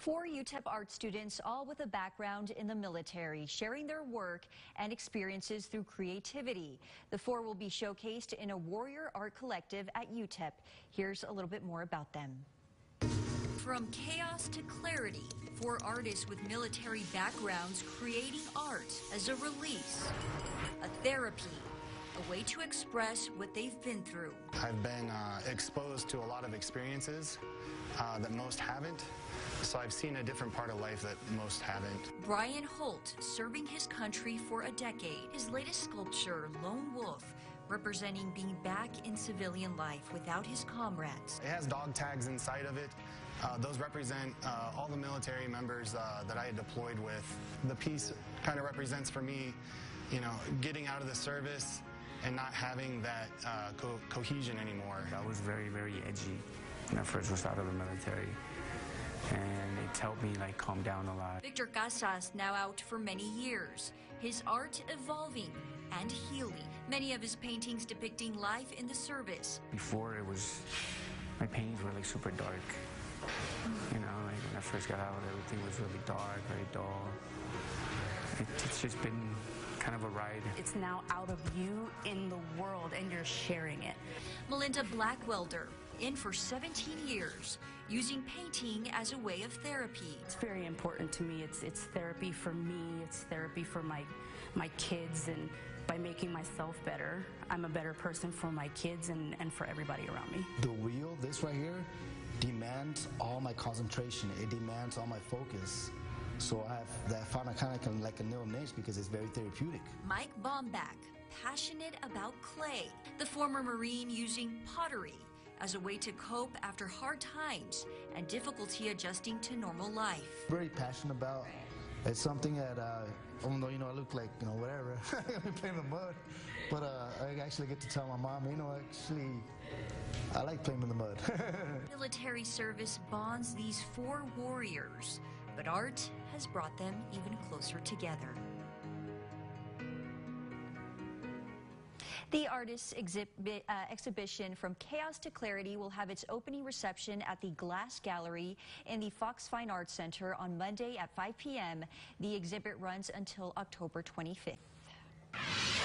Four UTEP art students, all with a background in the military, sharing their work and experiences through creativity. The four will be showcased in a Warrior Art Collective at UTEP. Here's a little bit more about them. From chaos to clarity, four artists with military backgrounds creating art as a release, a therapy, a way to express what they've been through. I've been uh, exposed to a lot of experiences uh, that most haven't. So I've seen a different part of life that most haven't. Brian Holt, serving his country for a decade. His latest sculpture, Lone Wolf, representing being back in civilian life without his comrades. It has dog tags inside of it. Uh, those represent uh, all the military members uh, that I had deployed with. The piece kind of represents for me, you know, getting out of the service and not having that uh, co cohesion anymore. I was very, very edgy when I first was out of the military and it's helped me like calm down a lot. Victor Casas now out for many years. His art evolving and healing. Many of his paintings depicting life in the service. Before it was, my paintings were like super dark. You know, like when I first got out, everything was really dark, very dull. It, it's just been kind of a ride. It's now out of you in the world and you're sharing it. Melinda Blackwelder, in for 17 years, using painting as a way of therapy. It's very important to me. It's it's therapy for me. It's therapy for my my kids and by making myself better, I'm a better person for my kids and, and for everybody around me. The wheel, this right here, demands all my concentration. It demands all my focus. So I have that found I kind of like a little niche because it's very therapeutic. Mike Bombach, passionate about clay. The former Marine using pottery as a way to cope after hard times and difficulty adjusting to normal life. Very passionate about. It's something that, uh, even though you know I look like you know whatever, I'm playing in the mud, but uh, I actually get to tell my mom, you know, actually, I like playing in the mud. Military service bonds these four warriors, but art has brought them even closer together. The artist's uh, exhibition From Chaos to Clarity will have its opening reception at the Glass Gallery in the Fox Fine Arts Center on Monday at 5 p.m. The exhibit runs until October 25th.